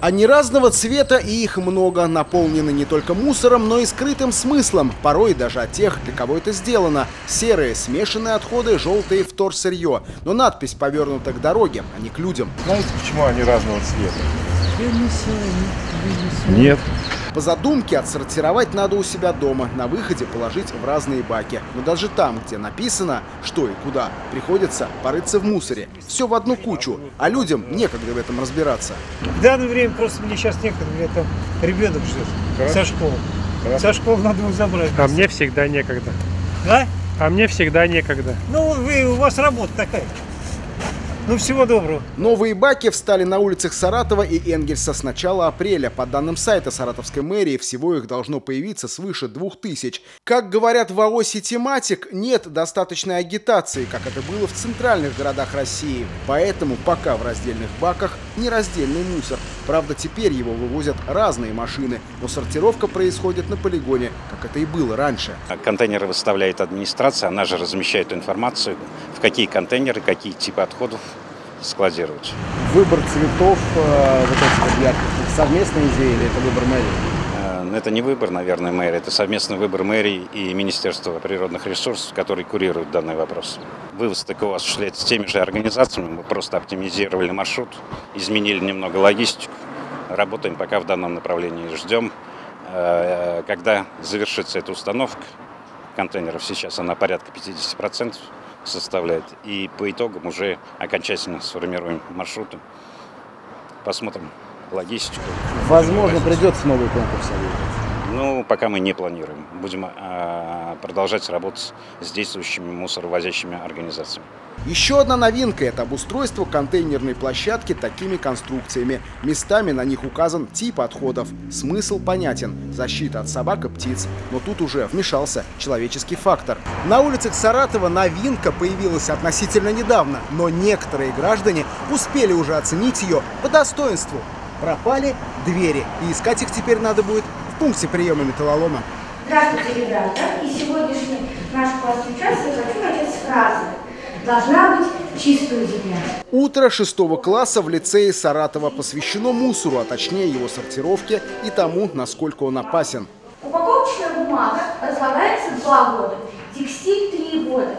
Они разного цвета и их много, наполнены не только мусором, но и скрытым смыслом, порой даже от тех, для кого это сделано. Серые, смешанные отходы, желтые вторсырье. Но надпись повернута к дороге, а не к людям. Знаете, почему они разного цвета? Я не знаю, не знаю. Нет. По задумке отсортировать надо у себя дома, на выходе положить в разные баки. Но даже там, где написано, что и куда, приходится порыться в мусоре. Все в одну кучу, а людям некогда в этом разбираться. В данное время просто мне сейчас некогда, меня там ребенок ждет Хорошо. со школы. Хорошо. Со школы надо его забрать. А мне всегда некогда. А? А мне всегда некогда. Ну, вы, у вас работа такая. Ну, всего доброго. Новые баки встали на улицах Саратова и Энгельса с начала апреля. По данным сайта Саратовской мэрии, всего их должно появиться свыше двух тысяч. Как говорят в АО «Ситиматик», нет достаточной агитации, как это было в центральных городах России. Поэтому пока в раздельных баках не раздельный мусор. Правда, теперь его вывозят разные машины, но сортировка происходит на полигоне, как это и было раньше. Контейнеры выставляет администрация, она же размещает информацию, в какие контейнеры, какие типы отходов складировать. Выбор цветов э, вот этих вот ярких, это совместная идея или это выбор мэрии? Э, Это не выбор, наверное, мэрии, это совместный выбор мэрии и Министерства природных ресурсов, которые курируют данный вопрос. Вывоз ТКО осуществляется теми же организациями, мы просто оптимизировали маршрут, изменили немного логистику, работаем пока в данном направлении, ждем, э, когда завершится эта установка контейнеров, сейчас она порядка 50% составляет, и по итогам уже окончательно сформируем маршруты, посмотрим логистику. Возможно, придется новый конкурс. Ну, пока мы не планируем. Будем а, продолжать работать с действующими мусоровозящими организациями. Еще одна новинка – это обустройство контейнерной площадки такими конструкциями. Местами на них указан тип отходов. Смысл понятен – защита от собак и птиц. Но тут уже вмешался человеческий фактор. На улицах Саратова новинка появилась относительно недавно, но некоторые граждане успели уже оценить ее по достоинству. Пропали двери, и искать их теперь надо будет пункте приема металлолома. Здравствуйте, ребята! И сегодняшний наш классный час я хочу начать с фразы. Должна быть чистая земля. Утро шестого класса в лицее Саратова посвящено мусору, а точнее его сортировке и тому, насколько он опасен. Упаковочная бумага разлагается 2 года, текстиль 3 года,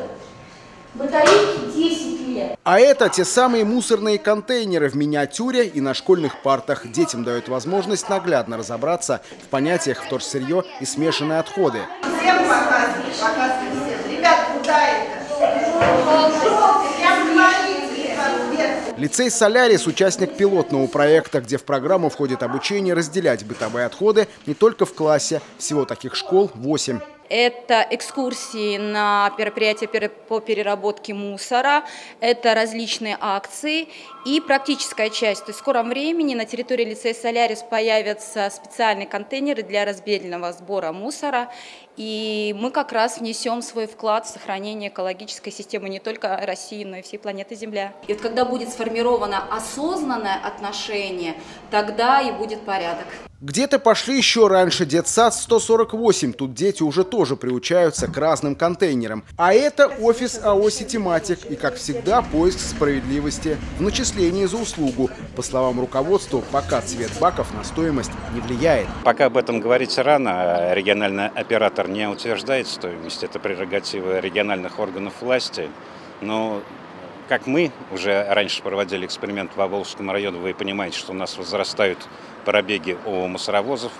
батарейки 10 лет. А это те самые мусорные контейнеры в миниатюре и на школьных партах. Детям дают возможность наглядно разобраться в понятиях вторсырье и смешанные отходы. Всем. Ребят, куда это? Лицей «Солярис» – участник пилотного проекта, где в программу входит обучение разделять бытовые отходы не только в классе. Всего таких школ 8. Это экскурсии на мероприятия по переработке мусора, это различные акции и практическая часть. То есть в скором времени на территории лицея «Солярис» появятся специальные контейнеры для разбельного сбора мусора. И мы как раз внесем свой вклад в сохранение экологической системы не только России, но и всей планеты Земля. И вот когда будет сформировано осознанное отношение, тогда и будет порядок. Где-то пошли еще раньше детсад 148. Тут дети уже тоже приучаются к разным контейнерам. А это офис АО «Ситиматик». И, как всегда, поиск справедливости в начислении за услугу. По словам руководства, пока цвет баков на стоимость не влияет. Пока об этом говорить рано, региональный оператор не утверждает стоимость, это прерогатива региональных органов власти. Но как мы уже раньше проводили эксперимент в Волжском районе, вы понимаете, что у нас возрастают пробеги у мусоровозов,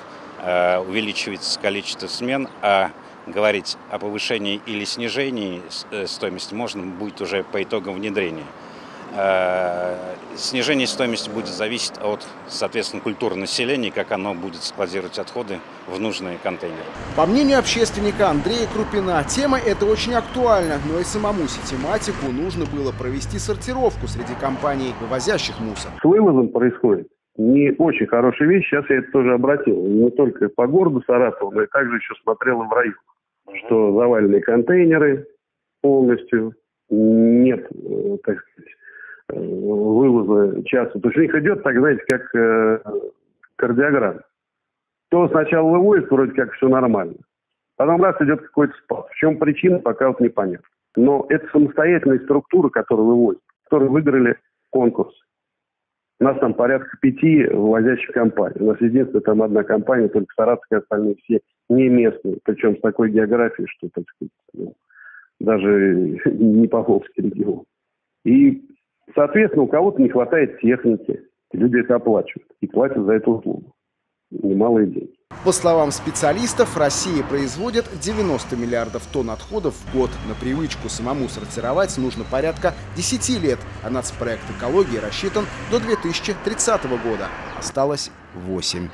э, увеличивается количество смен, а говорить о повышении или снижении э, стоимости можно будет уже по итогам внедрения. Снижение стоимости будет зависеть от, соответственно, культуры населения, как оно будет складировать отходы в нужные контейнеры. По мнению общественника Андрея Крупина, тема эта очень актуальна, но и самому ситематику нужно было провести сортировку среди компаний, вывозящих мусор. с вывозом происходит не очень хорошая вещь. Сейчас я это тоже обратил. Не только по городу Саратова, но и также еще смотрел и в район. Что завалены контейнеры полностью. Нет, э, так сказать, вывоза часто. То есть у них идет, так знаете, как э, кардиограмма. То сначала вывозит, вроде как все нормально. Потом раз идет какой-то спад. В чем причина, пока вот непонятно. Но это самостоятельные структуры, которые вывозят, которые выиграли конкурс. У нас там порядка пяти вывозящих компаний. У нас единственная там одна компания, только саратовские, остальные все не местные. Причем с такой географией, что, так сказать, ну, даже не Павловский регион. И, соответственно, у кого-то не хватает техники. Люди это оплачивают и платят за эту услугу. Немалые деньги. По словам специалистов, Россия производит 90 миллиардов тонн отходов в год. На привычку самому сортировать нужно порядка 10 лет, а нацпроект экологии рассчитан до 2030 года. Осталось 8.